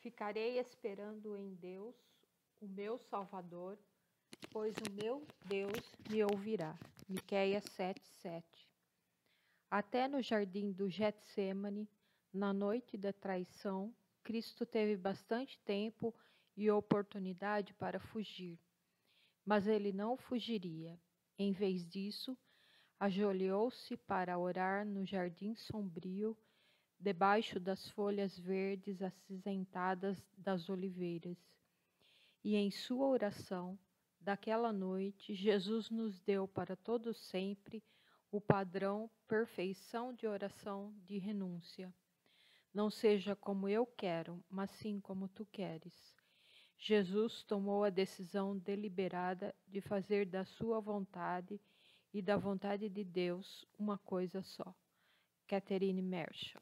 Ficarei esperando em Deus, o meu Salvador, pois o meu Deus me ouvirá. Miqueias 7:7. Até no jardim do Getsemane, na noite da traição, Cristo teve bastante tempo e oportunidade para fugir. Mas ele não fugiria. Em vez disso, ajoelhou-se para orar no jardim sombrio, debaixo das folhas verdes acinzentadas das oliveiras. E em sua oração, daquela noite, Jesus nos deu para todo sempre o padrão perfeição de oração de renúncia. Não seja como eu quero, mas sim como tu queres. Jesus tomou a decisão deliberada de fazer da sua vontade e da vontade de Deus uma coisa só. Catherine Marshall